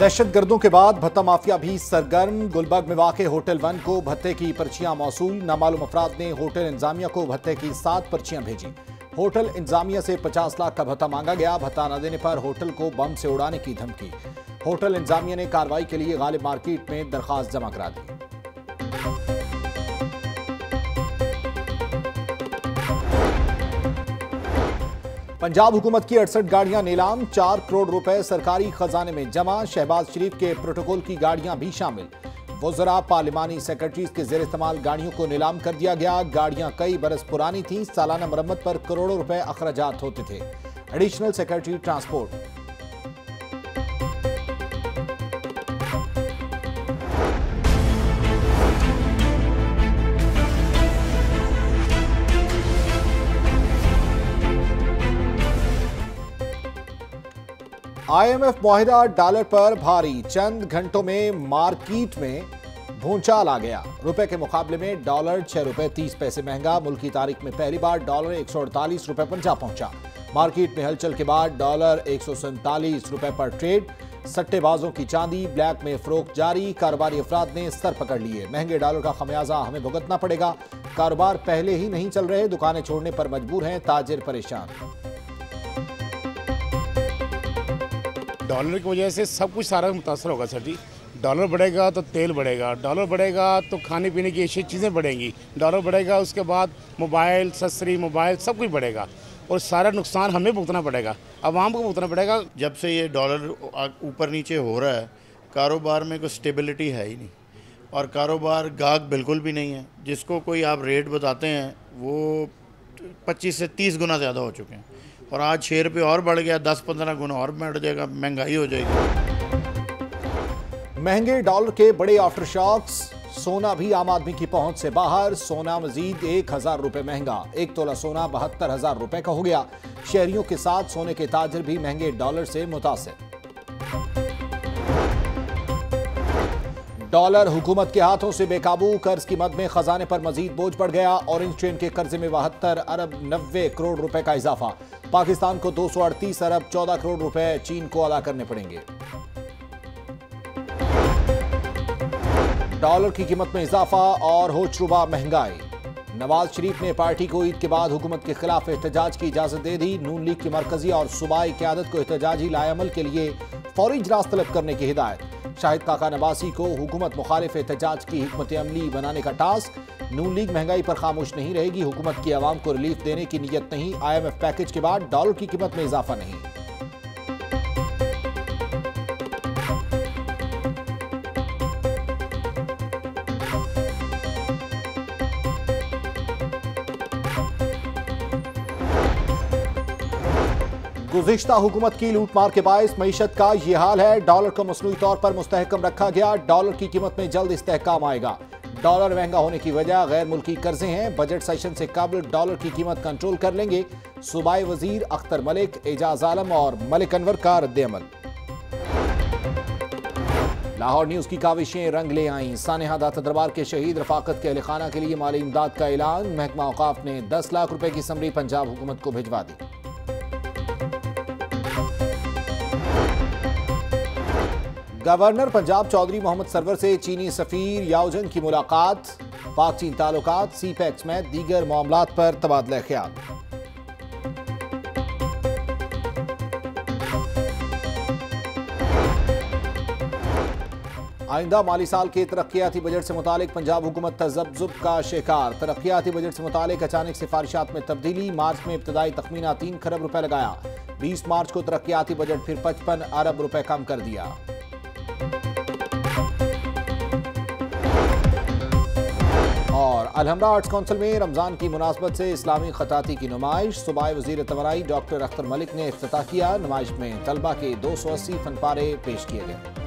دہشت گردوں کے بعد بھتہ مافیا بھی سرگرم۔ گلبرگ میں واقع ہوٹل ون کو بھتے کی پرچیاں موصول۔ نامعلوم افراد نے ہوٹل انتظامیہ کو بھتے کی سات پرچیاں بھیجی ہوٹل انضامیہ سے پچاس لاکھ کا بھتہ مانگا گیا۔ بھتہ نہ دینے پر ہوٹل کو بم سے اڑانے کی دھمکی۔ ہوٹل انتظامیہ نے کاروائی کے لیے غالب مارکیٹ میں درخواست جمع کرا دی۔ پنجاب حکومت کی اڑسٹھ گاڑیاں نیلام، چار کروڑ روپے سرکاری خزانے میں جمع، شہباز شریف کے پروٹوکول کی گاڑیاں بھی شامل۔ وزراء پارلیمانی سیکرٹریز کے زیر استعمال گاڑیوں کو نیلام کر دیا گیا۔ گاڑیاں کئی برس پرانی تھیں، سالانہ مرمت پر کروڑوں روپے اخراجات ہوتے تھے۔ Additional secretary transport I M F معاہدہ ڈالر پر بھاری چند گھنٹوں میں مارکیٹ میں بھونچال آ گیا۔ روپے کے مقابلے میں ڈالر چھ روپے تیس پیسے مہنگا ملکی تاریخ میں پہلی بار ڈالر ایک سو اڑتالیس روپے پر جا پہنچا۔ مارکیٹ میں ہلچل کے بعد ڈالر ایک سو سنتالیس روپے پر ٹریڈ۔ سٹے بازوں کی چاندی، بلیک میں فروخت جاری۔ کاروباری افراد نے سر پکڑ لیے۔ مہنگے ڈالر کا خمیازہ ہمیں بھگتنا پڑے گا۔ کاروبار پہلے ہی نہیں چل رہے، دکانیں چھوڑنے پر مجبور ہیں، تاجر پریشان۔ ڈالر کی وجہ سے سب کچھ سارا متاثر ہوگا سر جی۔ ڈالر بڑھے گا تو تیل بڑھے گا۔ ڈالر بڑھے گا تو کھانے پینے کی ایسی چیزیں بڑھیں گی۔ ڈالر بڑھے گا، اس کے بعد موبائل، سسری، موبائل، سب کچھ بڑھے گا۔ اور سارا نقصان ہمیں بھگتنا پڑے گا۔ عوام کو بھگتنا پڑے گا۔ جب سے یہ ڈالر اوپر نیچے ہو رہا ہے، کاروبار میں کوئی سٹیبلٹی ہے ہی نہیں۔ اور کاروبار گاہک بالکل بھی نہیں ہے۔ جس کو کوئی آپ ریٹ بتاتے ہیں، وہ پچیس سے تیس گنا زیادہ ہو چکے ہیں۔ اور آج چھ روپے اور بڑھ گیا، دس پندرہ گنا اور بیٹھ جائے گا، مہنگائی ہو جائے گی۔ مہنگے ڈالر کے بڑے آفٹر شاکس سونا بھی عام آدمی کی پہنچ سے باہر، سونا مزید ایک ہزار روپے مہنگا۔ ایک تولہ سونا بہتر ہزار روپے کا ہو گیا۔ شہریوں کے ساتھ سونے کے تاجر بھی مہنگے ڈالر سے متاثر۔ ڈالر حکومت کے ہاتھوں سے بے قابو، قرض کی مد میں خزانے پر مزید بوجھ بڑھ گیا اورنج ٹرین کے قرضے میں بہتر ارب نوے کروڑ روپے کا اضافہ۔ پاکستان کو دو سو اڑتیس ارب چودہ کروڑ روپے چین کو ادا کرنے پڑیں گے۔ ڈالر کی قیمت میں اضافہ اور ہو چروبا مہنگائی۔ نواز شریف نے پارٹی کو عید کے بعد حکومت کے خلاف احتجاج کی اجازت دے دی۔ نون لیگ کی مرکزی اور صوبائی قیادت کو احتجاجی لائے عمل کے لیے فوری اجلاس طلب کرنے کی ہدایت۔ شاہد کاکا نواسی کو حکومت مخالف احتجاج کی حکمت عملی بنانے کا ٹاسک۔ نون لیگ مہنگائی پر خاموش نہیں رہے گی۔ حکومت کی عوام کو ریلیف دینے کی نیت نہیں۔ آئی ایم ایف پیکج کے بعد ڈالر کی قیمت میں اضافہ نہیں۔ گزشتہ حکومت کی لوٹ مار کے باعث معیشت کا یہ حال ہے۔ ڈالر کو مصنوعی طور پر مستحکم رکھا گیا۔ ڈالر کی قیمت میں جلد استحکام آئے گا۔ ڈالر مہنگا ہونے کی وجہ غیر ملکی قرضے ہیں۔ بجٹ سیشن سے قبل ڈالر کی قیمت کنٹرول کر لیں گے۔ صوبائی وزیر اختر ملک اعجاز عالم اور ملک انور کا رد عمل۔ لاہور نیوز کی کاوشیں رنگ لے آئیں۔ سانحہ داتا دربار کے شہید رفاقت کے اہل خانہ کے لیے مالی امداد کا اعلان۔ محکمہ اوقاف نے دس لاکھ روپے کی سمری پنجاب حکومت کو بھجوا دی۔ گورنر پنجاب چودھری محمد سرور سے چینی سفیر یاوجن کی ملاقات، پاک چین تعلقات، سی پیکس میں دیگر معاملات پر تبادلہ خیال۔ آئندہ مالی سال کے ترقیاتی بجٹ سے متعلق پنجاب حکومت تذبذب کا شکار۔ ترقیاتی بجٹ سے متعلق اچانک سفارشات میں تبدیلی، مارچ میں ابتدائی تخمینہ تین کھرب روپے لگایا۔ بیس مارچ کو ترقیاتی بجٹ پھر پچپن ارب روپے کم کر دیا۔ الحمرہ آرٹس کونسل میں رمضان کی مناسبت سے اسلامی خطاطی کی نمائش صوبائی وزیر توانائی ڈاکٹر اختر ملک نے افتتاح کیا۔ نمائش میں طلبہ کے دو سو اسی فن پارے پیش کیے گئے۔